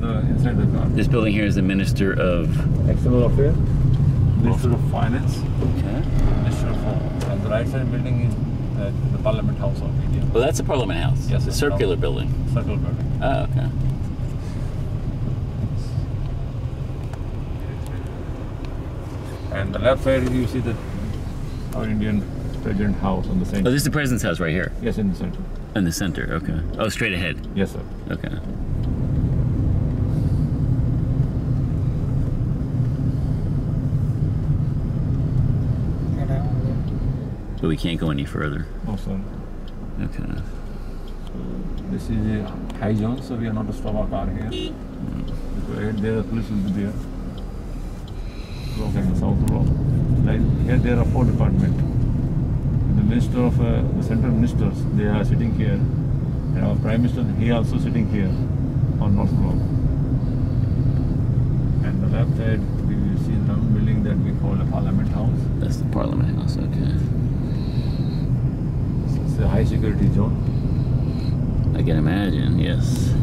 the inside the car. This building here is the Minister of. External Affairs, Minister of Finance, Okay. Minister of Home. And the right side building is the, the Parliament House of India. Well, that's a Parliament House. Yes, It's a sir. circular building. Circular building. Oh, okay. And the left side you see the our Indian President House on the Oh, center. this is the president's house right here yes, in the center. in the center. Okay. Oh, straight ahead. Yes, sir. Okay. But we can't go any further. Oh, sir. Okay. This is a high zone, so we are not to stop our car here. Right there the police will be there. Block the south block. Here there are four departments. The minister of uh, the central ministers, they are sitting here. And our prime minister, he also sitting here on north block. And the left side, we will see the building that we call a parliament house. That's the Parliament House. Okay. A high security zone. I can imagine. Yes.